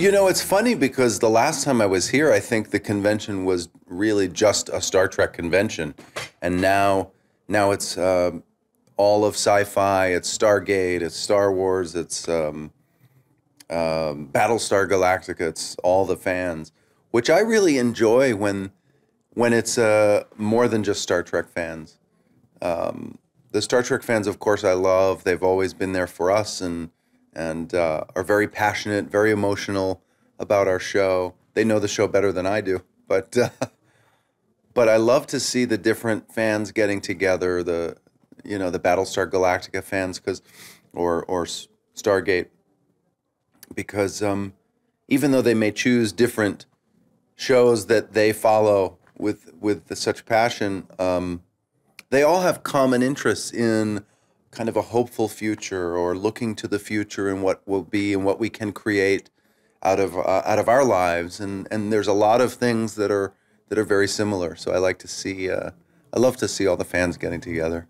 You know, it's funny because the last time I was here, I think the convention was really just a Star Trek convention, and now now it's uh, all of sci-fi. It's Stargate. It's Star Wars. It's um, um, Battlestar Galactica. It's all the fans, which I really enjoy when when it's uh, more than just Star Trek fans. Um, the Star Trek fans, of course, I love. They've always been there for us, and and uh, are very passionate, very emotional about our show. They know the show better than I do, but uh, but I love to see the different fans getting together. The you know the Battlestar Galactica fans, because or or Stargate, because um, even though they may choose different shows that they follow with with such passion, um, they all have common interests in kind of a hopeful future or looking to the future and what will be and what we can create out of uh, out of our lives. And and there's a lot of things that are that are very similar. So i like to see uh, i love to see all the fans getting together